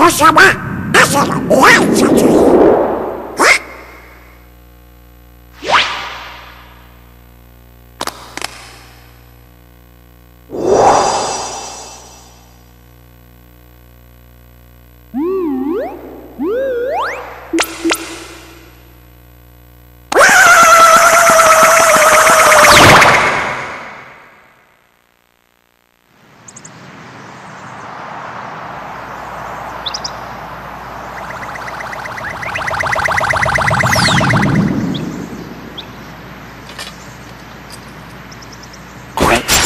o Shama, I shall wait for you.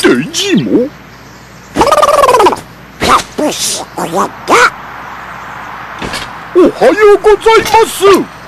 第一模。不是我呀呀。哦，早上好，ございます。